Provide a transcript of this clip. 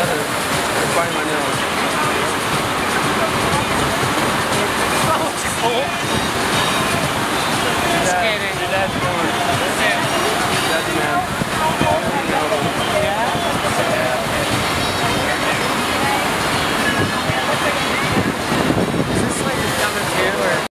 나는 많이 많이 하고. 어?